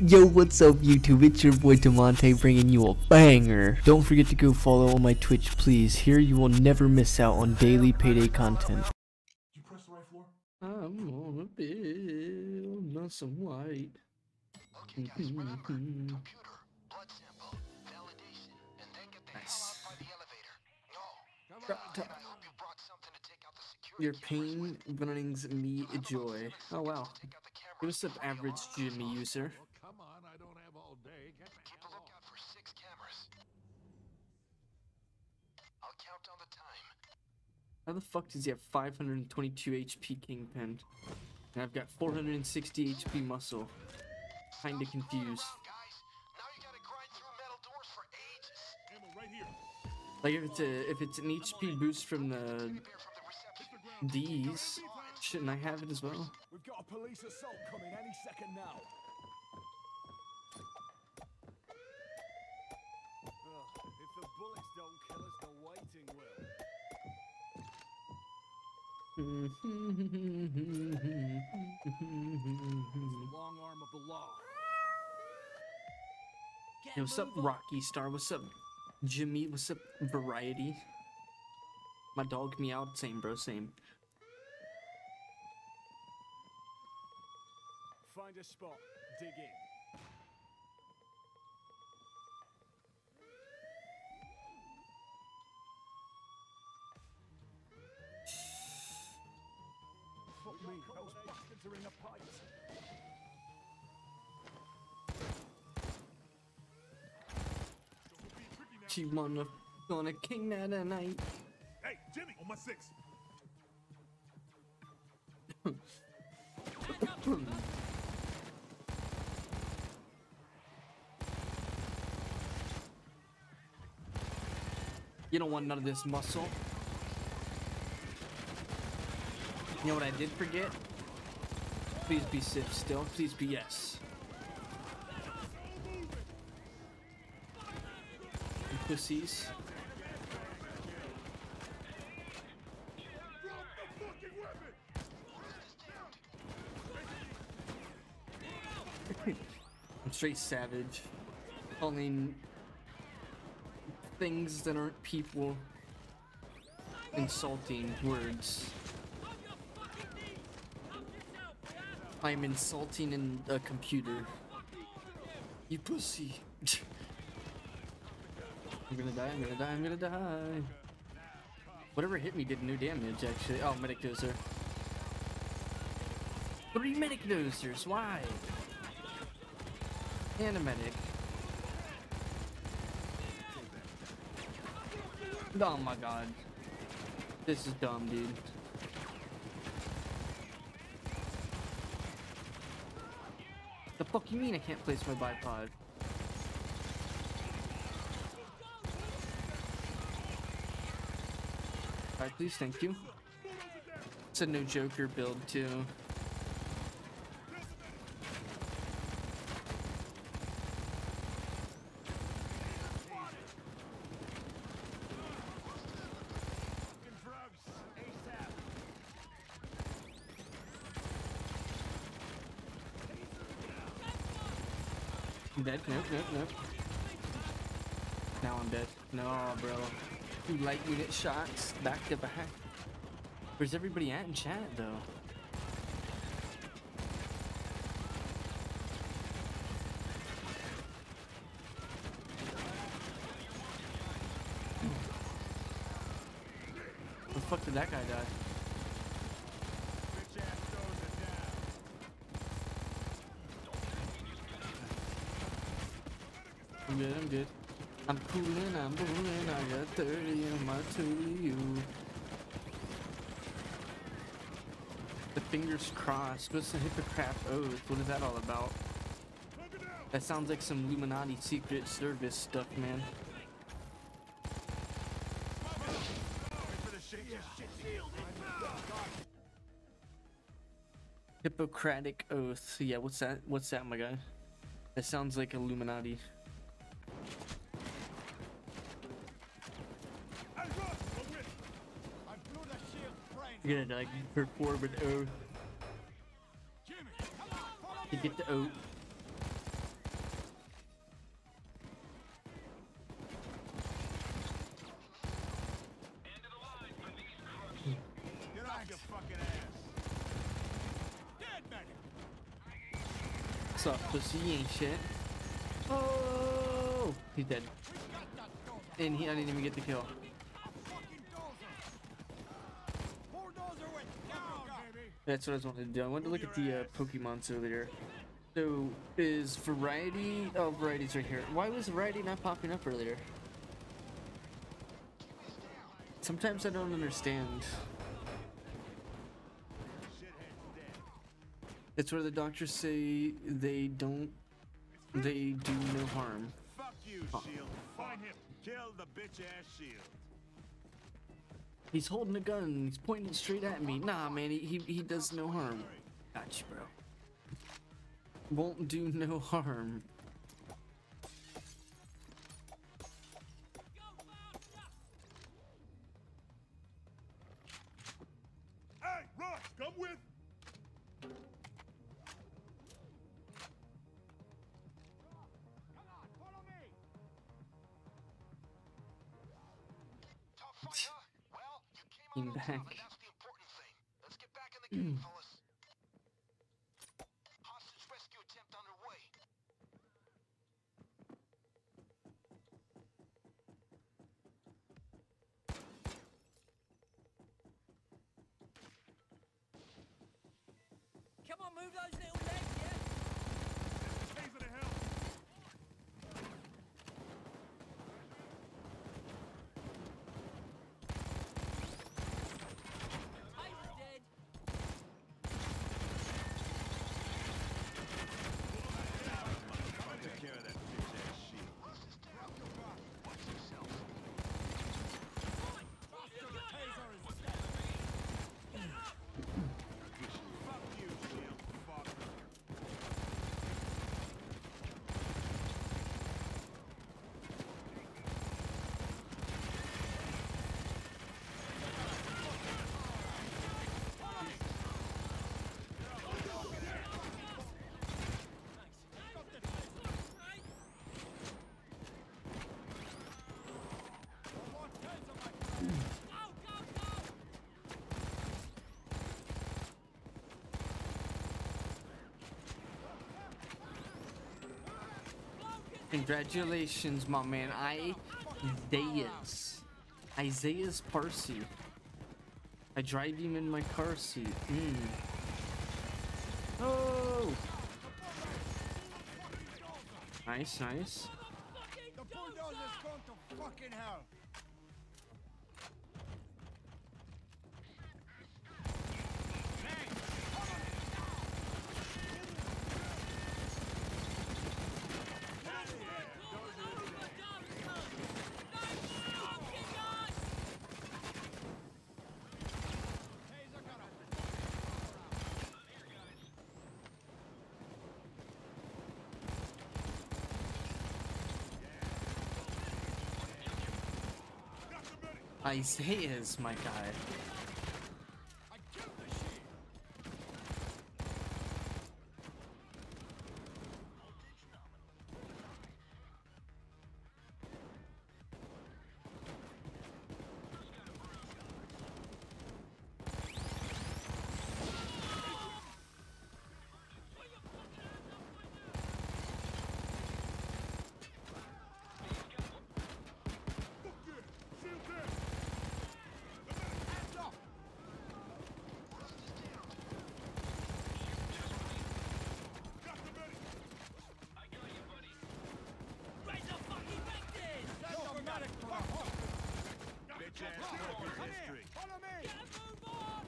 Yo, what's up YouTube? It's your boy Damontae bringing you a banger. Don't forget to go follow on my Twitch, please. Here you will never miss out on daily payday content. You press the right floor? I'm on a bill, not some white. Okay, guys, remember, computer, blood sample, validation, and then get the hell out by the elevator. No. Drop top. I hope you brought something to take out the security Your pain brings me joy. Oh wow. seconds to take out the cameras What's up, average alarm Jimmy off. user? Well, come on, I don't have all day. Get the Keep a hell lookout off. for six cameras. I'll count down the time. How the fuck does he have 522 HP Kingpin? And I've got 460 HP muscle. Kinda confused. Like if it's a if it's an HP boost from the. D's, shouldn't I have it as well? We've got a police assault coming any second now. If the bullets don't kill us, the waiting will. Mm-hmm. Long arm of the law. Yo, what's up, Rocky Star? What's up, Jimmy? What's up, Variety? My dog meowed. Same, bro. Same. Find a spot. Dig in. Me, those bastards are in the pipes. She wanna gonna king that a night. Hey, Jimmy, on my six. You don't want none of this muscle. You know what I did forget? Please be Sif still. Please be yes. You pussies. I'm straight savage. Calling things that aren't people insulting words. I'm insulting in a computer. You pussy. I'm gonna die, I'm gonna die, I'm gonna die. Whatever hit me did no damage actually. Oh, medic dozer. Three medic dozers, why? And a medic. Oh my god. This is dumb, dude. Fuck you mean I can't place my bipod? Alright, please, thank you. It's a no Joker build, too. Dead. Nope, nope, nope. Now I'm dead. No, bro. Two light unit shots back to back. Where's everybody at in chat, though? Where the fuck did that guy die? I'm good, I'm good. I'm coolin', I'm boolin', I got 30 in my two The fingers crossed. What's the Hippocrat oath? What is that all about? That sounds like some Illuminati Secret Service stuff, man. Hippocratic oath. Yeah, what's that? What's that, my guy? That sounds like Illuminati. You're gonna like perform an oath Jimmy, on, to get the oath. What's up, pussy? You ain't shit. Oh, he's dead. And he, I didn't even get the kill. That's what I was wanting to do. I wanted to look at the uh, Pokemons earlier. So, is Variety... Oh, Variety's right here. Why was Variety not popping up earlier? Sometimes I don't understand. It's where the doctors say they don't... They do no harm. Fuck you, Shield. Find him. Kill the bitch ass Shield. He's holding a gun. He's pointing straight at me. Nah, man, he, he, he does no harm. Gotcha, bro. Won't do no harm. Came Came out on top, back. that's the important thing. Let's get back in the game, fellas. Hostage rescue attempt underway. Come on, move those little legs, yeah? Taser to hell. Taser's dead. Took care of that bitch ass Shield. Fuck you, Shield. Fuck. Congratulations, my man. I, Isaiah's. Isaiah's Parsi. I drive him in my car seat. Mm. Oh! Nice, nice. The bulldozer's gone to fucking hell. Isaiah's my guy. Shield there. Got the medic. Raise the fucking vectors! Bitch ass Smoker's history. Follow me! Get a move on!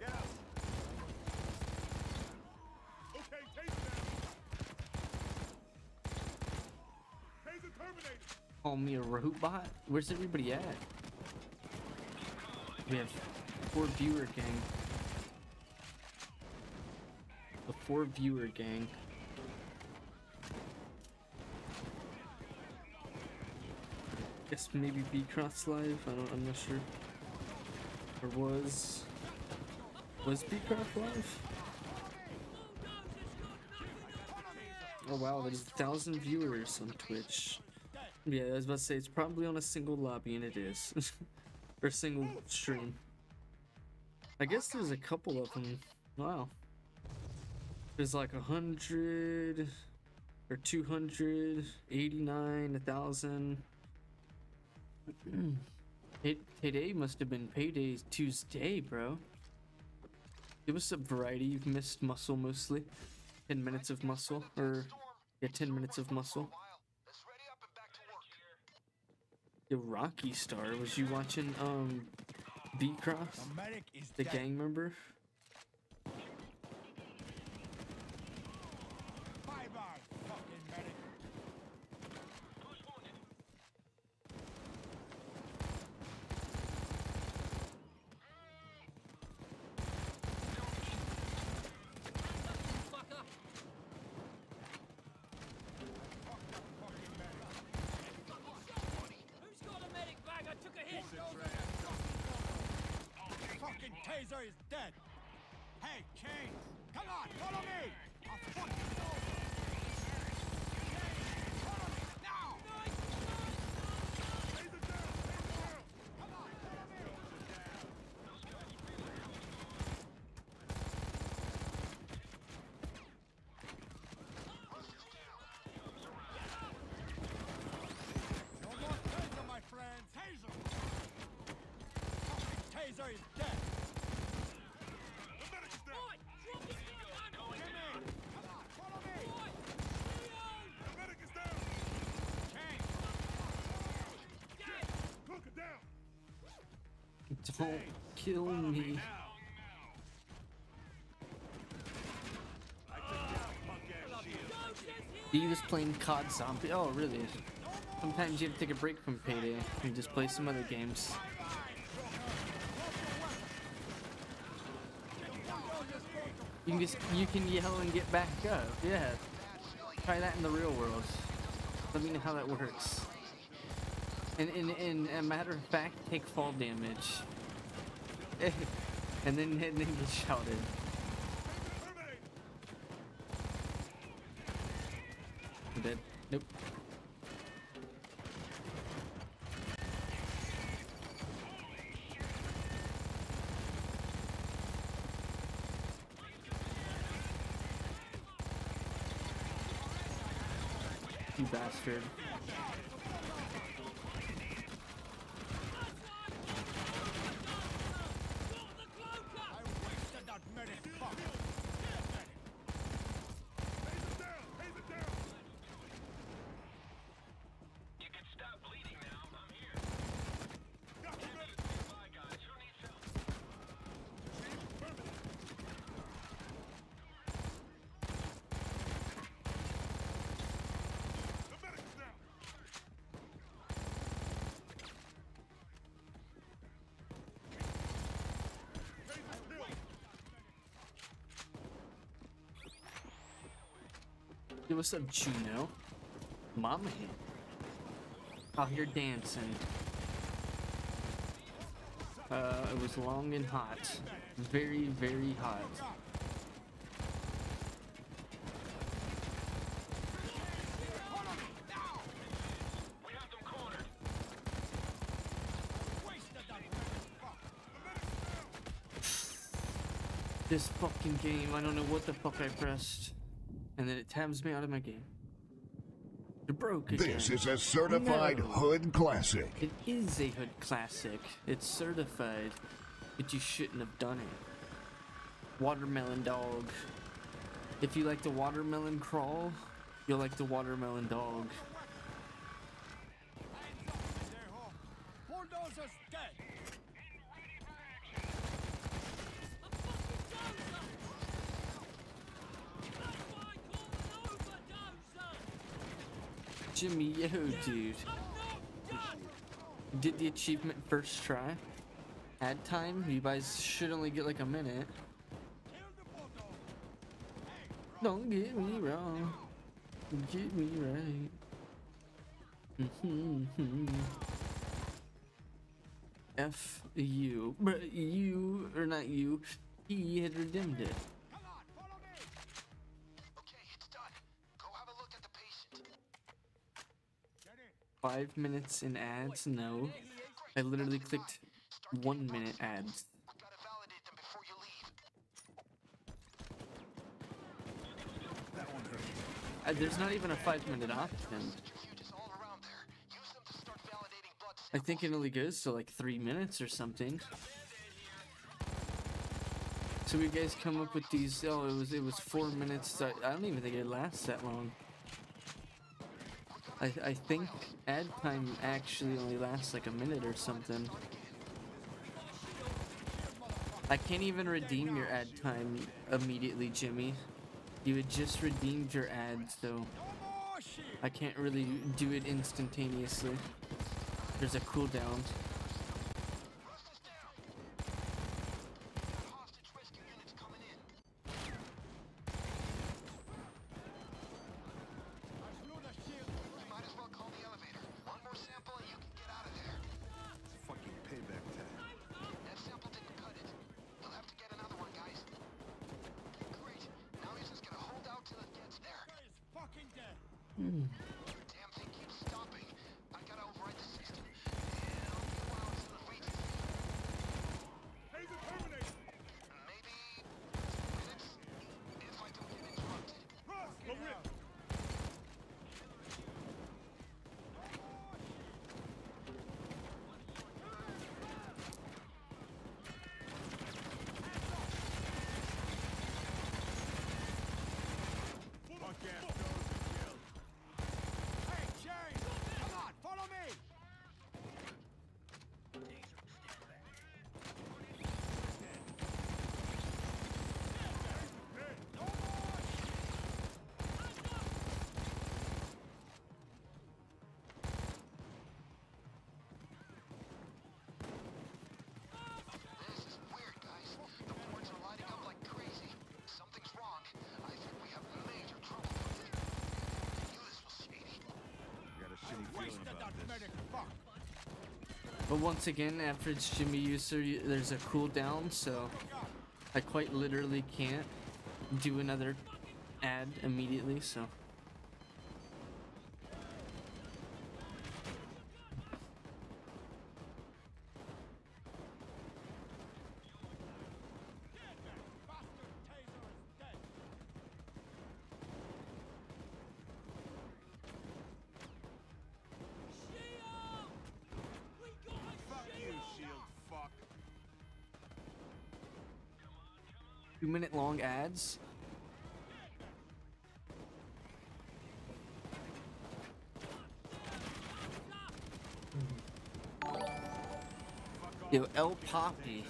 Get up. Okay, taser down. Taser terminated. Call me a robot? Where's everybody at? We have four viewer gang. The four viewer gang. Guess maybe B Cross live. I don't. I'm not sure. Or was was B Cross live? Oh wow, there's a thousand viewers on Twitch. Yeah, I was about to say it's probably on a single lobby, and it is, or single stream. I guess there's a couple of them. Wow. There's like a hundred or two hundred eighty-nine, a thousand. Pay- Today must have been payday Tuesday, bro. Give us a variety. You've missed muscle mostly. 10 minutes of muscle, or yeah, 10 minutes of muscle. Let's ready up and back to Yo, Rocky Star, was you watching um B Cross, The medic is the gang member? Bye bye, fucking medic. Fucker. Who's got a medic bag? I took a hit. Fucking taser is dead. Hey, Kane, come on, follow me. I'll fucking know. Kane, follow me now. Taser down! Taser down! Come on, follow me. No more taser, my friend. Taser. Fucking taser is dead. The medic is down! Right, drop the gun. Jimmy, come on, follow me. Right, The medic is down! Kane, Cook it down! Don't kill me. He was playing COD Zombie. Oh, really? Sometimes you have to take a break from Payday and just play some other games. You can just you can yell and get back up. Yeah. Try that in the real world. Let me know how that works. And in in a matter of fact, take fall damage. and then and then get shouted. I'm dead. Nope. You bastard. Yo, what's up, Juno? Mama here. Out here dancing. Uh, it was long and hot. Very, very hot. This fucking game, I don't know what the fuck I pressed. And then it tabs me out of my game. It broke again. This is a certified No. hood classic. It is a hood classic. It's certified. But you shouldn't have done it. Watermelon dog. If you like the watermelon crawl, you'll like the watermelon dog. Jimmy, yo, dude. Did the achievement first try. Ad time? You guys should only get like a minute. Don't get me wrong. Get me right. Mhm. F you. But you, or not you, he had redeemed it. Five minutes in ads? No. I literally clicked one minute ads. Uh, there's not even a five minute option. I think it only goes to like three minutes or something. So you guys come up with these? Oh, it was it was four minutes. I, I don't even think it lasts that long. I I think ad time actually only lasts like a minute or something. I can't even redeem your ad time immediately, Jimmy. You had just redeemed your ads, shit. I can't really do it instantaneously. There's a cooldown. Dead. Damn thing keeps stopping. I gotta override the system. It'll be a while till it reaches me. Taser terminated. Maybe two minutes if I don't get interrupted. Russ, go rip. Fuck ass dozer killed. Hey, James! Come on, follow me! No more shit. This is weird, guys. The boards are lighting up like crazy. Something's wrong. I think we have major trouble with it. I knew this was shady. I got a shitty feeling Wasted about that this. medic. Fuck. But once again, after it's Jimmy user, there's a cooldown, so I quite literally can't do another ad immediately. So minute long ads. Yo, El Poppy.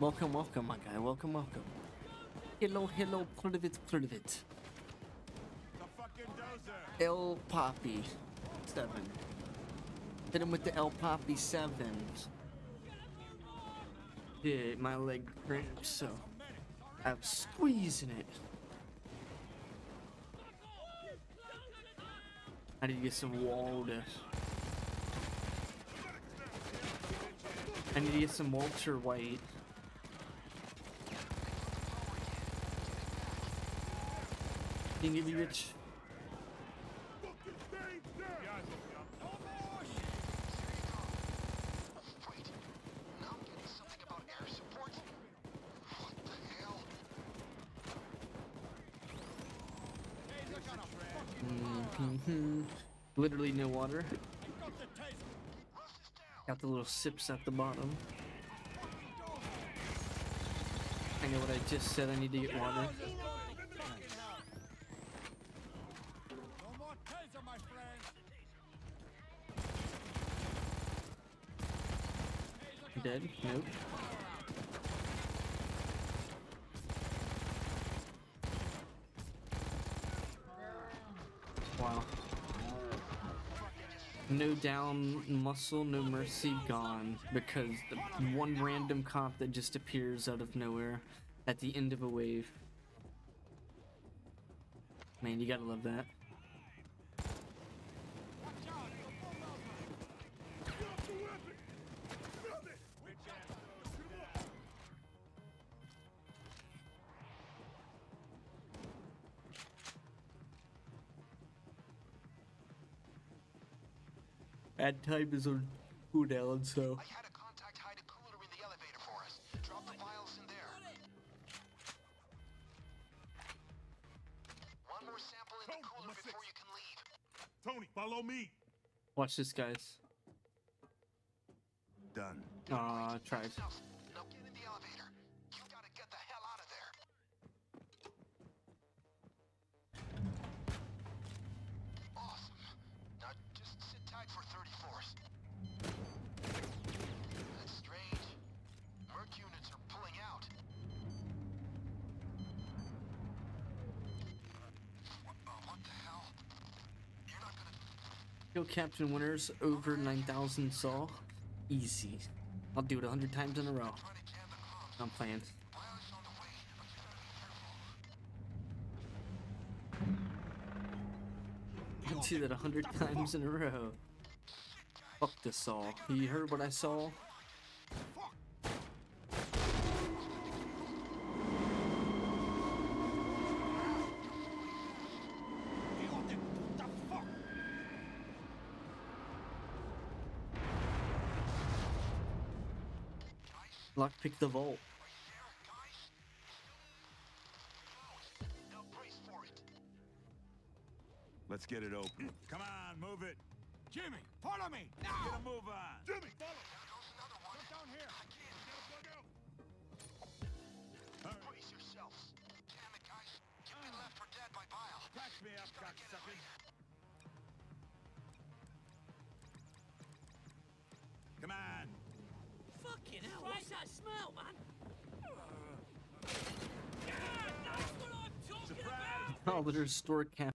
Welcome, welcome, my guy. Welcome, welcome. Hello, hello, fucking dozer. El Poppy. Seven. Hit him with the El Poppy seven. Yeah, my leg cramps, so I'm squeezing it. I need to get some water. I need to get some Walter White. Can you give me bitch? Fucking stay down. No more shit. Wait. Now I'm getting something about air support. What the hell? Taser got a fucking power out. Mm-hmm. Literally no water. Got the little sips at the bottom. I know what I just said. I need to get water. Dead? hell. No more taser, my friend. Taser got Dead? Nope. Wow. No down muscle, no mercy, gone. Because the one random cop that just appears out of nowhere at the end of a wave. Man, you gotta love that. Ad time is on cooldown, so I had a contact hide a cooler in the elevator for us. Drop the vials in there. One more sample in the Tony, cooler six. before you can leave. Tony, follow me. watch this, guys. Done. Ah, Aw, tried. Kill Captain Winters over 9,000 saw. Easy. I'll do it a hundred times in a row. I'm playing. I'll do that a hundred times in a row. Fuck the saw. You heard what I saw? Lockpick the vault. Now brace for it. Let's get it open. Come on, move it! Jimmy, follow me! Now! Get a move on! Jimmy, follow. Goes another one. Get down here! Brace yourselves. Damn it, guys. You've been uh. left for dead by Bile. Catch me up, Gotta cocksucker! Come on! Fucking hell, what's that smell, man? Yeah, that's what I'm talking Surprise! about! Store cap